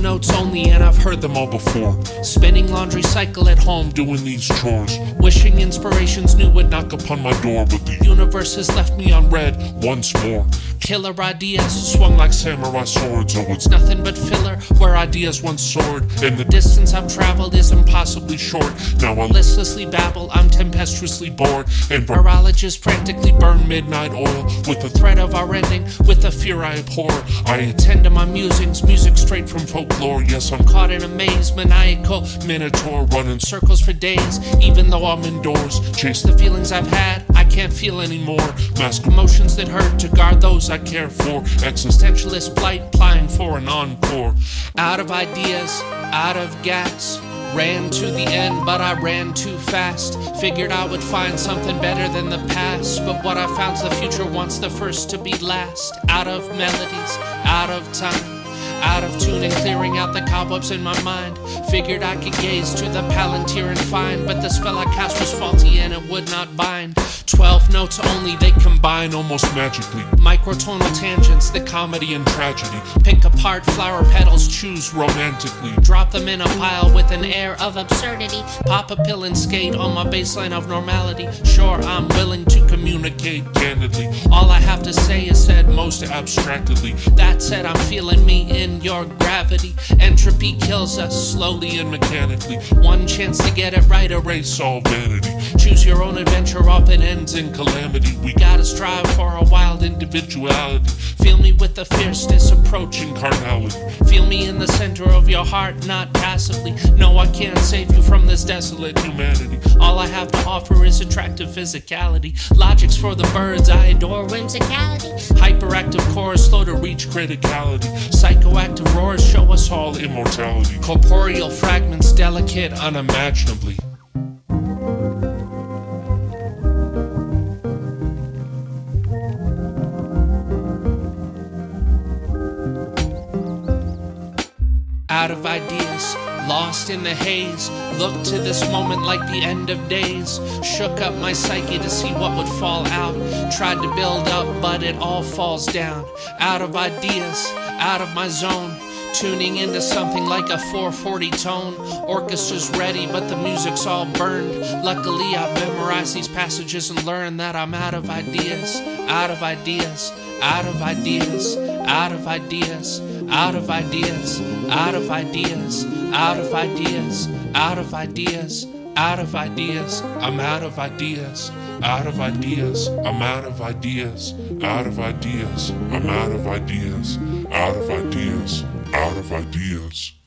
Notes only, and I've heard them all before. Spinning laundry cycle at home, doing these chores. Wishing inspirations new would knock upon my door, but the universe has left me on red once more. Killer ideas swung like samurai swords. Oh, it's nothing but filler where ideas once soared. And the distance I've traveled is impossibly short. Now I listlessly babble, I'm tempestuously bored. And virologists frantically burn midnight oil with the threat of our ending, with the fear I abhor. I attend to my musings, music straight from folklore. Yes, I'm caught in a maze, maniacal minotaur, running circles for days, even though I'm indoors. Chase the feelings I've had, I can't feel anymore. Mask emotions that hurt to guard those I care for. Existentialist blight, plying for an encore. Out of ideas, out of gas. Ran to the end, but I ran too fast. Figured I would find something better than the past. But what I found's the future wants the first to be last. Out of melodies, out of time. Out of tune and clearing out the cobwebs in my mind. Figured I could gaze to the palantir and find, but the spell I cast was faulty and it would not bind. Twelve notes only, they combine almost magically. Microtonal tangents, the comedy and tragedy. Pick apart flower petals, choose romantically. Drop them in a pile with an air of absurdity. Pop a pill and skate on my baseline of normality. Sure, I'm willing communicate candidly. All I have to say is said most abstractedly. That said, I'm feeling me in your gravity. Entropy kills us slowly and mechanically. One chance to get it right, erase all vanity. Choose your own adventure, often ends in calamity. We gotta strive for a wild individuality. Feel me with the fierceness approaching carnality. Feel me in the center of your heart, not passively. No, I can't save you from this desolate humanity. All I have to offer attractive physicality. Logic's for the birds, I adore whimsicality. Hyperactive chorus, slow to reach criticality. Psychoactive roars show us all immortality. Corporeal fragments, delicate unimaginably. out of ideas, lost in the haze. Looked to this moment like the end of days. Shook up my psyche to see what would fall out. Tried to build up, but it all falls down. Out of ideas, out of my zone. Tuning into something like a 440 tone. Orchestra's ready, but the music's all burned. Luckily, I've memorized these passages and learned that I'm out of ideas, out of ideas, out of ideas, out of ideas, out of ideas, out of ideas, out of ideas, out of ideas, out of ideas. I'm out of ideas. Out of ideas, I'm out of ideas. Out of ideas, I'm out of ideas. Out of ideas, out of ideas.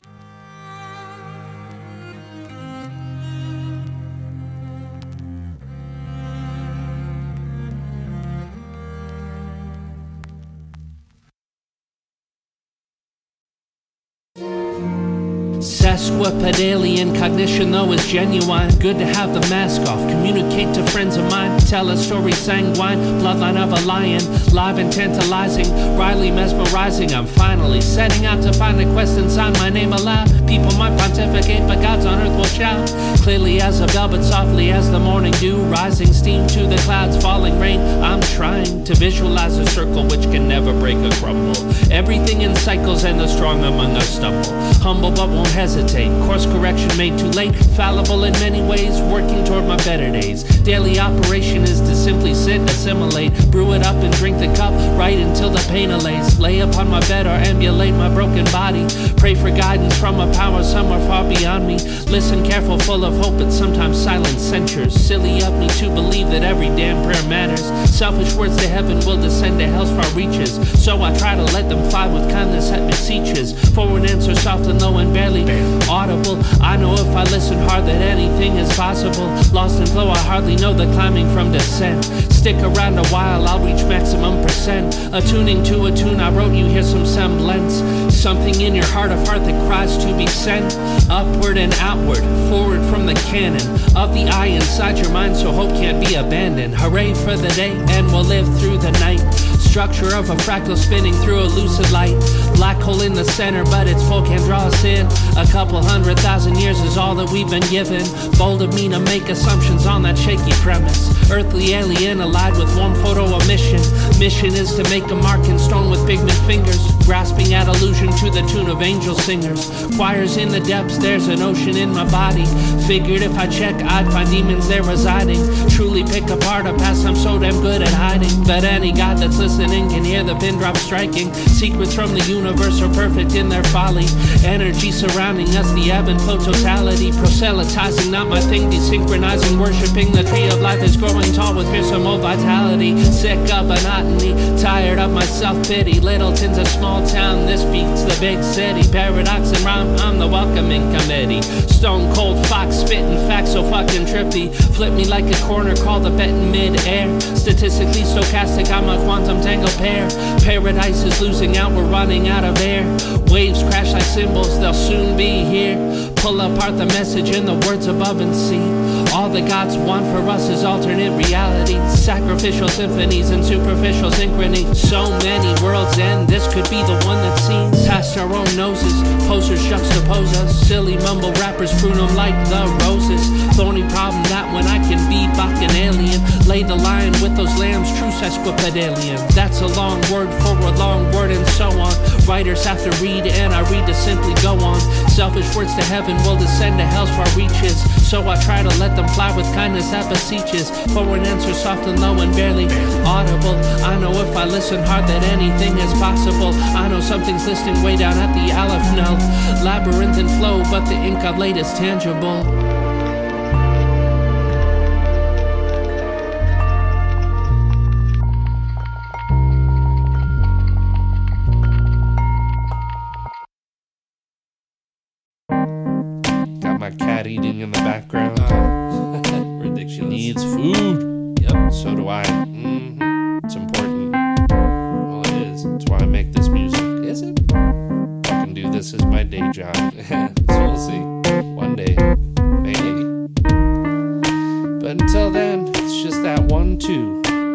Sesquipedalian cognition, though, is genuine. Good to have the mask off. Communicate to friends of mine. Tell a story sanguine. Bloodline of a lion. Live and tantalizing. Riley mesmerizing. I'm finally setting out to find a quest and sign my name aloud. People might pontificate, but gods on earth will shout. Clearly as a bell, but softly as the morning dew. Rising steam to the clouds, falling rain. I'm trying to visualize a circle which can never break or crumble. Everything in cycles, and the strong among us stumble. Humble but won't hesitate. Course correction made too late. Fallible in many ways, working toward my better days. Daily operation is to simply sit, assimilate, brew it up and drink the cup right until the pain allays. Lay upon my bed or emulate my broken body. Pray for guidance from a power somewhere far beyond me. Listen careful, full of hope, but sometimes silent censures. Silly of me to believe that every damn prayer matters. Selfish words to heaven will descend to hell's far reaches. So I try to let them fly with kindness that beseeches. For an answer soft and low and barely audible. I know if I listen hard that anything is possible. Lost in flow, I hardly know the climbing from descent. Stick around a while, I'll reach maximum percent. Attuning to a tune I wrote, you hear some semblance. Something in your heart of heart that cries to be sent. Upward and outward, forward from the cannon of the eye inside your mind, so hope can't be abandoned. Hooray for the day, and we'll live through the night. Structure of a fractal spinning through a lucid light. Black hole in the center, but its pull can't draw us in. A couple hundred thousand years is all that we've been given. Bold of me to make assumptions on that shaky premise. Earthly alien allied with one photo emission. Mission is to make a mark in stone with pigment fingers. Grasping at illusion to the tune of angel singers. Choirs in the depths, there's an ocean in my body. Figured if I check, I'd find demons there residing. Truly pick apart a past I'm so damn good at hiding. But any god that's listening can hear the pin drop striking. Secrets from the universe are perfect in their folly. Energy surrounding us, the ebb and flow totality. Proselytizing, not my thing, desynchronizing. Worshipping the tree of life is growing tall with fearsome old vitality. Sick of monotony, tired of my self pity. Littleton's a small town, this beats the big city. Paradox and rhyme, I'm the welcoming committee. Stone cold fox spitting facts so fucking trippy. Flip me like a corner, call the bet in mid air. Statistically stochastic, I'm a quantum pair. Paradise is losing out, we're running out of air. Waves crash like cymbals, they'll soon be here. Pull apart the message in the words above and see. All the gods want for us is alternate reality. Sacrificial symphonies and superficial synchrony. So many worlds, and this could be the one that seems past our own noses. Posers juxtapose us. Silly mumble rappers prune them like the roses. Thorny problem that when I can be bacchanalian. Lay the lion with those lambs, true sesquipedalian. That's a long word for a long word, and so on. Writers have to read, and I read to simply go on. Selfish words to heaven will descend to hell's far reaches. So I try to let them fly with kindness that beseeches. For an answer soft and low and barely audible. I know if I listen hard that anything is possible. I know something's listening way down at the Aleph no. Labyrinth and flow, but the ink I've laid is tangible.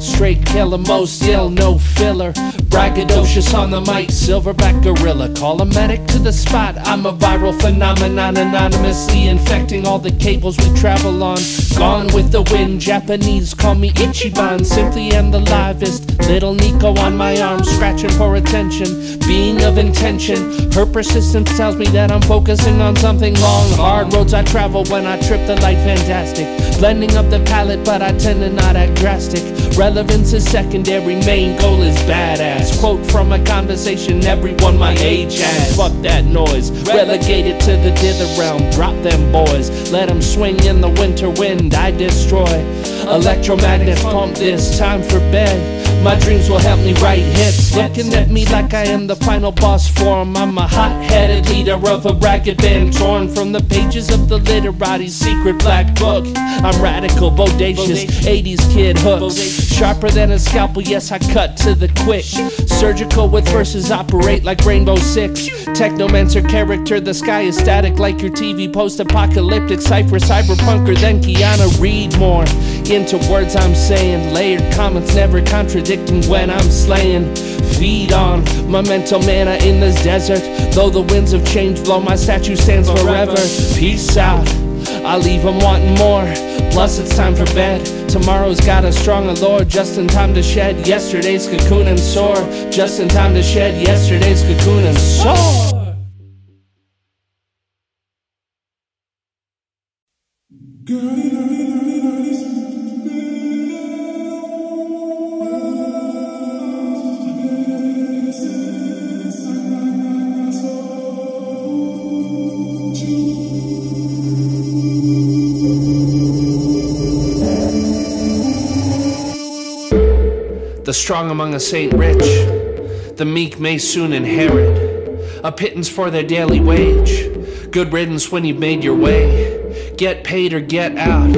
Straight killer, most ill, no filler. Braggadocious on the mic, silverback gorilla. Call a medic to the spot. I'm a viral phenomenon, anonymously infecting all the cables we travel on. Gone with the wind, Japanese call me Ichiban. Simply am the livest. Little Nico on my arm, scratching for attention. Being of intention, her persistence tells me that I'm focusing on something long. Hard roads I travel when I trip the light, fantastic. Blending up the palette, but I tend to not act drastic. Relevance is secondary, main goal is badass. Quote from a conversation everyone my age has. Fuck that noise, relegated to the dither realm. Drop them boys, let them swing in the winter wind. I destroy. Electromagnets pump this, time for bed. My dreams will help me write hits. Looking at me like I am the final boss form. I'm a hot headed leader of a ragged band torn from the pages of the literati secret black book. I'm radical, bodacious, 80s kid hooks. Sharper than a scalpel, yes, I cut to the quick. Surgical with verses operate like Rainbow Six. Technomancer character, the sky is static like your TV. Post apocalyptic cipher, cyberpunker, then Kiana. Read more into words I'm saying. Layered comments never contradicting when I'm slaying. Feed on my mental mana in this desert. Though the winds of change blow, my statue stands forever. Peace out. I leave them wanting more. Plus, it's time for bed. Tomorrow's got a strong allure, just in time to shed yesterday's cocoon and soar. Just in time to shed yesterday's cocoon and soar. The strong among us ain't rich. The meek may soon inherit a pittance for their daily wage. Good riddance when you've made your way. Get paid or get out.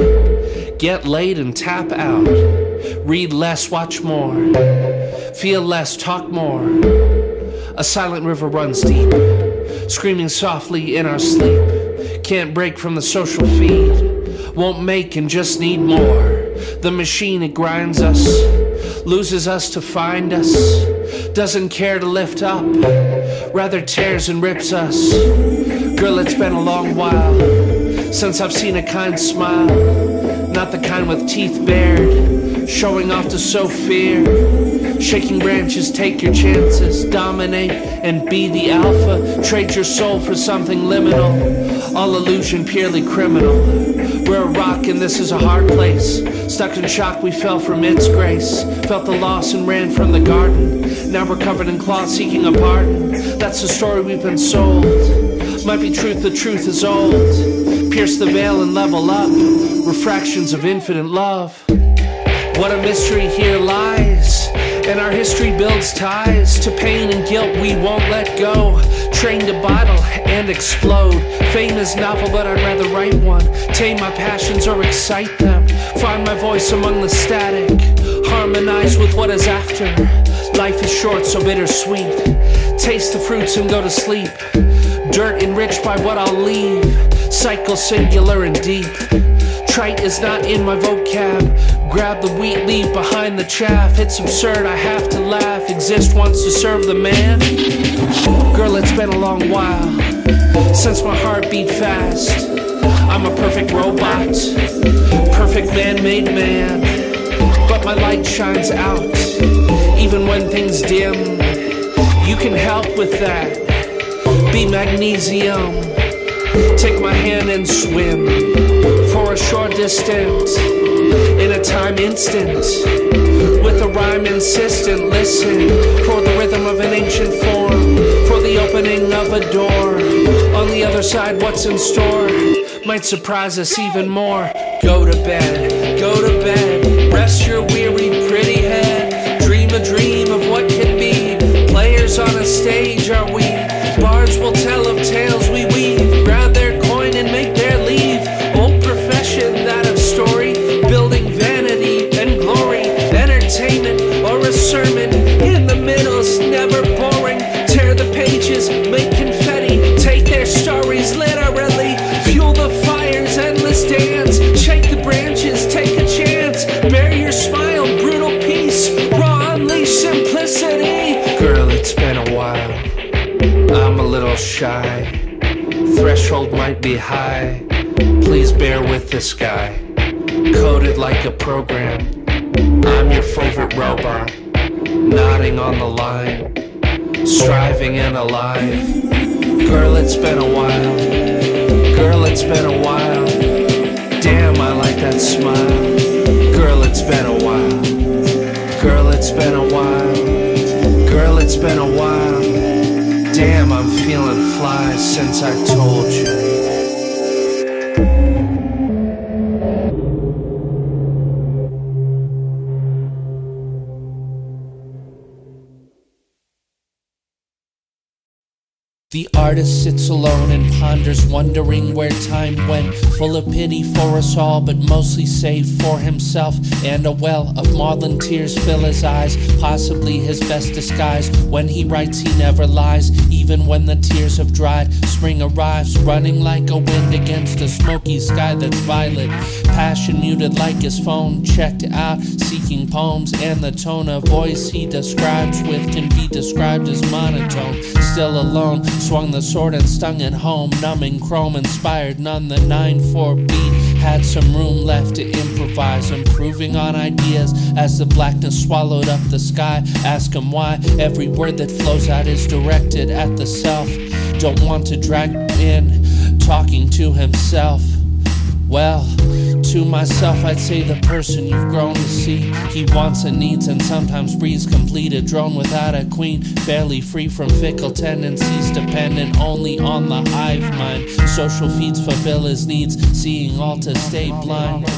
Get laid and tap out. Read less, watch more. Feel less, talk more. A silent river runs deep, screaming softly in our sleep. Can't break from the social feed. Won't make and just need more. The machine, it grinds us, loses us to find us, doesn't care to lift up, rather tears and rips us. Girl, it's been a long while since I've seen a kind smile, not the kind with teeth bared, showing off to sow fear. Shaking branches, take your chances, dominate and be the alpha. Trade your soul for something liminal, all illusion purely criminal. We're a rock and this is a hard place. Stuck in shock, we fell from its grace. Felt the loss and ran from the garden. Now we're covered in cloth seeking a pardon. That's the story we've been sold. Might be truth, the truth is old. Pierce the veil and level up. Refractions of infinite love. What a mystery here lies. And our history builds ties to pain and guilt we won't let go. Trained to bottle and explode. Fame is novel, but I'd rather write one. Tame my passions or excite them. Find my voice among the static. Harmonize with what is after. Life is short, so bittersweet. Taste the fruits and go to sleep. Dirt enriched by what I'll leave. Cycle singular and deep. Trite is not in my vocab. Grab the wheat, leave behind the chaff. It's absurd, I have to laugh. Exist wants to serve the man. Girl, it's been a long while since my heart beat fast. I'm a perfect robot, perfect man made man. But my light shines out, even when things dim. You can help with that. Be magnesium. Take my hand and swim for a short distance in a time instant with a rhyme insistent. Listen for the rhythm of an ancient a door. On the other side, what's in store might surprise us even more. Go to bed, go to bed, rest your weary, pretty head. Dream a dream of what can be. Players on a stage, are we? Bards will tell of tales we weave. Grab their coin and make their leave. Old profession, that of story. Building vanity and glory. Entertainment or a sermon. Might be high. Please bear with this guy. Coded like a program. I'm your favorite robot. Nodding on the line. Striving and alive. Girl, it's been a while. Girl, it's been a while. Damn, I like that smile. Girl, it's been a while. Girl, it's been a while. Girl, it's been a while. Fly since I told you. The artist sits alone and ponders, wondering where time went. Full of pity for us all, but mostly saved for himself. And a well of maudlin tears fill his eyes, possibly his best disguise. When he writes, he never lies, even when the tears have dried. Spring arrives, running like a wind against a smoky sky that's violet. Passion muted like his phone, checked out, seeking poems. And the tone of voice he describes with can be described as monotone. Still alone, swung the sword and stung it home. Numbing chrome inspired none. The 9 4 beat had some room left to improvise, improving on ideas as the blackness swallowed up the sky. Ask him why every word that flows out is directed at the self. Don't want to drag in, talking to himself. Well, to myself, I'd say the person you've grown to see. He wants and needs, and sometimes breathes complete. A drone without a queen, fairly free from fickle tendencies, dependent only on the hive mind. Social feeds fulfill his needs, seeing all to stay blind.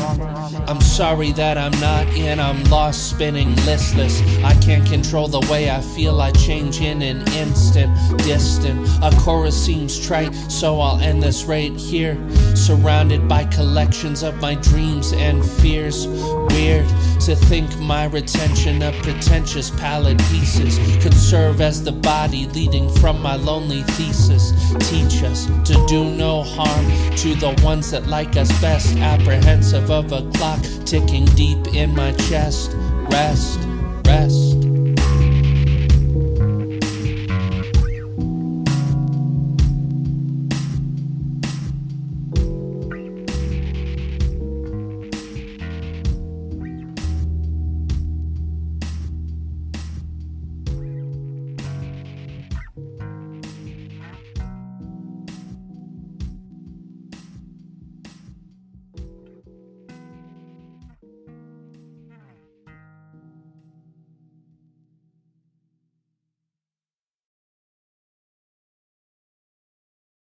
I'm sorry that I'm not in, I'm lost, spinning, listless. I can't control the way I feel, I change in an instant, distant. A chorus seems trite, so I'll end this right here. Surrounded by collections of my dreams and fears. Weird to think my retention of pretentious pallid pieces could serve as the body leading from my lonely thesis. Teach us to do no harm to the ones that like us best, apprehensive of a clock ticking deep in my chest. Rest, rest